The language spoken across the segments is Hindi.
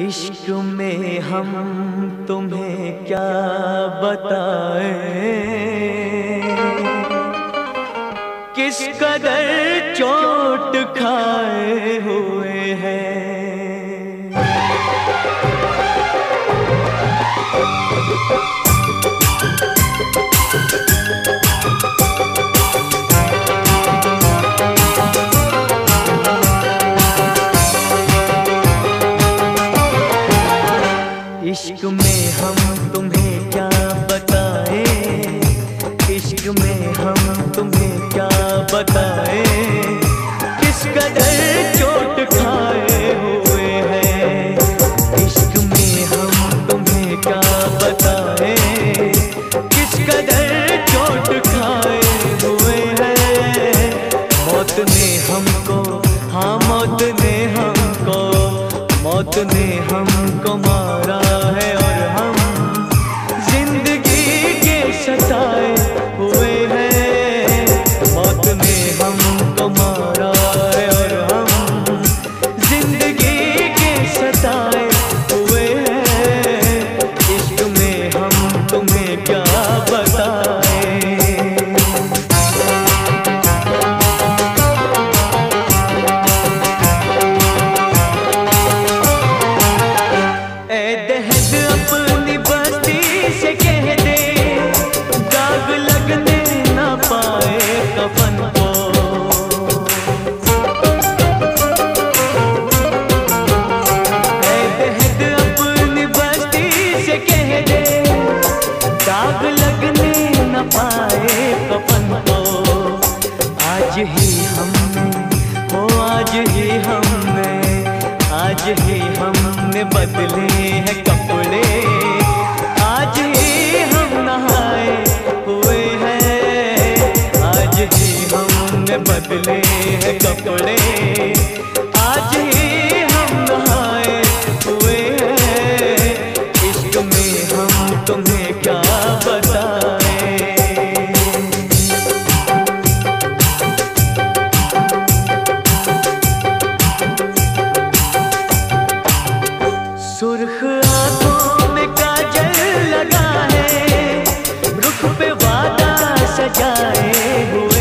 इश्क में हम तुम्हें क्या बताए? किस कदर चोट खाए हैं? बताए, किस कदर चोट खाए हुए हैं। इश्क में हम तुम्हें क्या बताए, किस कदर चोट खाए हुए हैं। मौत ने हमको हाँ मौत ने हमको, मौत ने हमको मारा है। आज ही हम हो आज ही हमने आज ही हमने बदले हैं कपड़े। आज ही हम नहाए हुए हैं, आज ही हमने बदले हैं कपड़े। आज ही सजाए हुए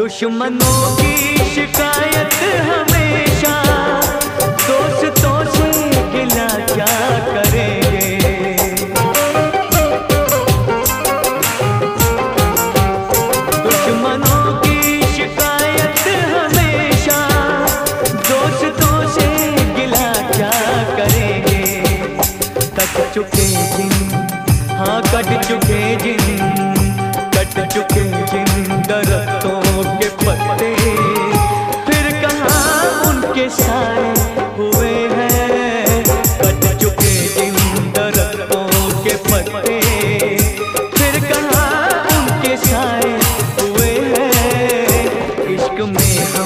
दुश्मनों की शिकायत हमेशा दोस्तों झुकेंगे दरख्तों के पत्ते। फिर कहा उनके साए हुए हैं? कट चुके इन के पत्ते। फिर कहा उनके साए हुए हैं? इश्क में